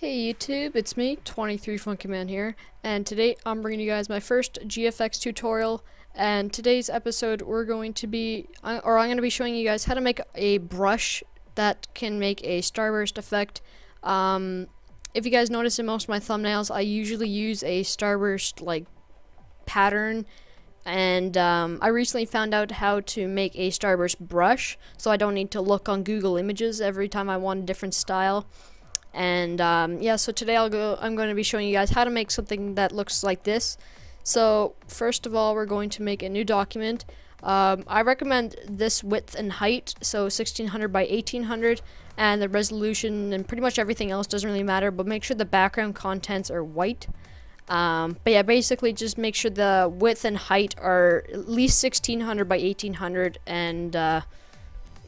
Hey YouTube, it's me, 23 Funky Man here, and today I'm bringing you guys my first GFX tutorial, and today's episode we're going to be, uh, or I'm going to be showing you guys how to make a brush that can make a starburst effect. Um, if you guys notice in most of my thumbnails, I usually use a starburst, like, pattern, and um, I recently found out how to make a starburst brush, so I don't need to look on Google Images every time I want a different style. And um, yeah, so today I'll go. I'm going to be showing you guys how to make something that looks like this. So first of all, we're going to make a new document. Um, I recommend this width and height, so 1600 by 1800, and the resolution and pretty much everything else doesn't really matter. But make sure the background contents are white. Um, but yeah, basically just make sure the width and height are at least 1600 by 1800, and uh,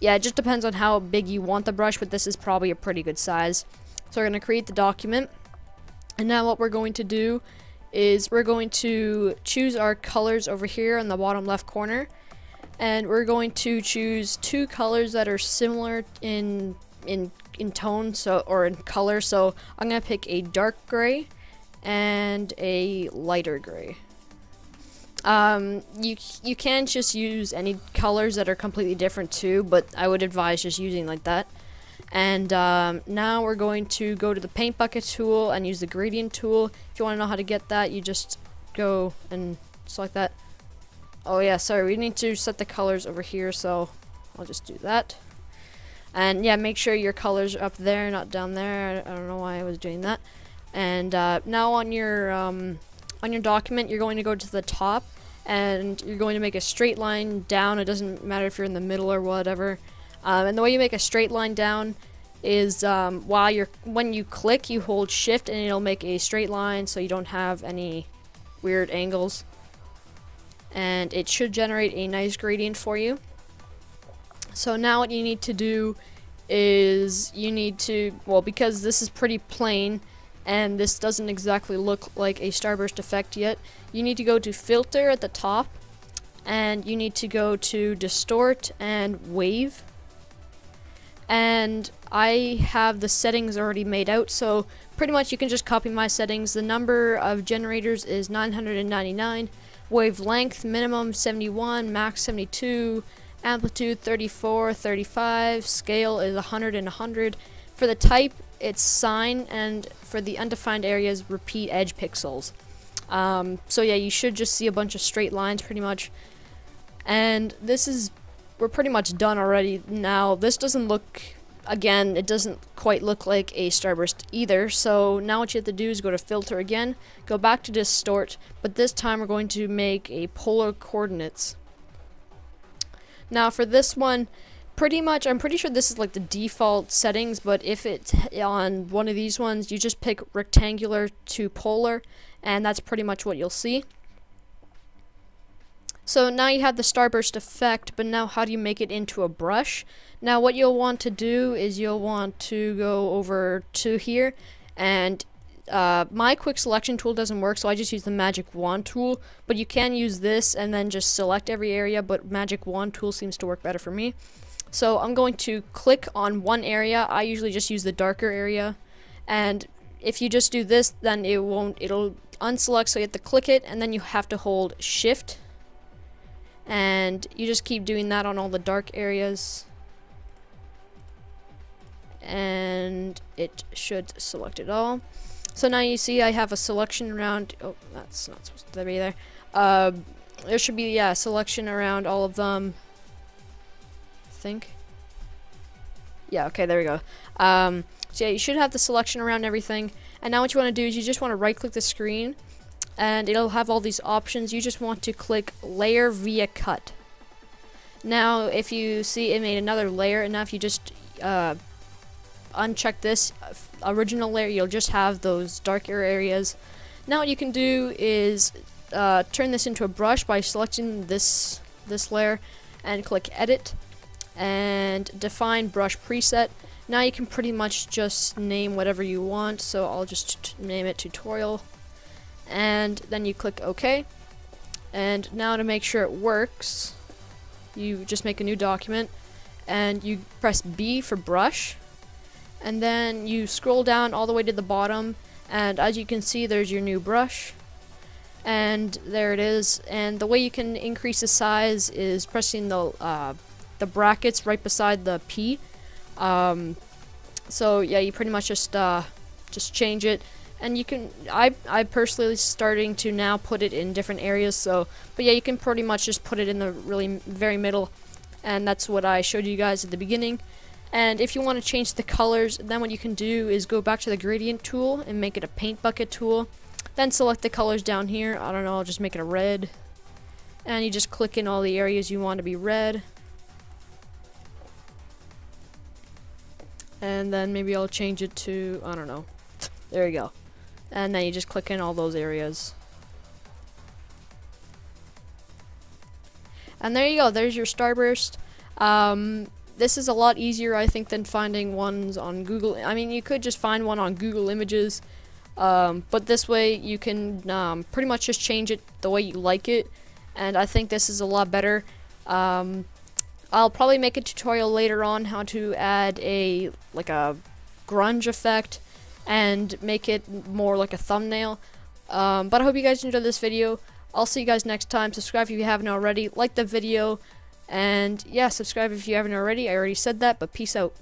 yeah, it just depends on how big you want the brush, but this is probably a pretty good size. So we're going to create the document. And now what we're going to do is we're going to choose our colors over here in the bottom left corner. And we're going to choose two colors that are similar in in in tone so or in color. So I'm going to pick a dark gray and a lighter gray. Um, you you can just use any colors that are completely different too, but I would advise just using like that. And um, now we're going to go to the paint bucket tool and use the gradient tool. If you want to know how to get that, you just go and select that. Oh yeah, sorry, we need to set the colors over here, so I'll just do that. And yeah, make sure your colors are up there, not down there. I don't know why I was doing that. And uh, now on your um, on your document, you're going to go to the top, and you're going to make a straight line down. It doesn't matter if you're in the middle or whatever. Um, and the way you make a straight line down is um, while you're when you click, you hold shift and it'll make a straight line so you don't have any weird angles. And it should generate a nice gradient for you. So now what you need to do is you need to, well, because this is pretty plain and this doesn't exactly look like a starburst effect yet, you need to go to filter at the top and you need to go to distort and wave and I have the settings already made out so pretty much you can just copy my settings. The number of generators is 999 wavelength minimum 71 max 72 amplitude 34 35 scale is 100 and 100 for the type it's sine and for the undefined areas repeat edge pixels. Um, so yeah you should just see a bunch of straight lines pretty much. And this is we're pretty much done already now. This doesn't look, again, it doesn't quite look like a starburst either. So now what you have to do is go to filter again, go back to distort, but this time we're going to make a polar coordinates. Now for this one, pretty much, I'm pretty sure this is like the default settings, but if it's on one of these ones, you just pick rectangular to polar, and that's pretty much what you'll see. So now you have the starburst effect, but now how do you make it into a brush? Now what you'll want to do is you'll want to go over to here and uh, my quick selection tool doesn't work so I just use the magic wand tool but you can use this and then just select every area but magic wand tool seems to work better for me so I'm going to click on one area I usually just use the darker area and if you just do this then it won't it'll unselect so you have to click it and then you have to hold shift and you just keep doing that on all the dark areas. And it should select it all. So now you see I have a selection around oh that's not supposed to be there. Uh, there should be yeah selection around all of them. I think. Yeah okay there we go. Um, so yeah you should have the selection around everything. And now what you want to do is you just want to right click the screen and it'll have all these options. You just want to click layer via cut. Now, if you see it made another layer, and now if you just uh, uncheck this original layer, you'll just have those darker areas. Now what you can do is uh, turn this into a brush by selecting this this layer and click edit and define brush preset. Now you can pretty much just name whatever you want, so I'll just name it tutorial and then you click OK. And now to make sure it works, you just make a new document and you press B for brush. And then you scroll down all the way to the bottom and as you can see there's your new brush. And there it is. And the way you can increase the size is pressing the uh, the brackets right beside the P. Um, so yeah you pretty much just uh, just change it and you can I I personally starting to now put it in different areas so but yeah you can pretty much just put it in the really very middle and that's what I showed you guys at the beginning. And if you want to change the colors then what you can do is go back to the gradient tool and make it a paint bucket tool. Then select the colors down here. I don't know I'll just make it a red. And you just click in all the areas you want to be red. And then maybe I'll change it to I don't know. There you go and then you just click in all those areas. And there you go, there's your starburst. Um, this is a lot easier, I think, than finding ones on Google. I mean, you could just find one on Google Images, um, but this way you can um, pretty much just change it the way you like it, and I think this is a lot better. Um, I'll probably make a tutorial later on how to add a like a grunge effect and make it more like a thumbnail. Um, but I hope you guys enjoyed this video. I'll see you guys next time. Subscribe if you haven't already. Like the video. And yeah, subscribe if you haven't already. I already said that, but peace out.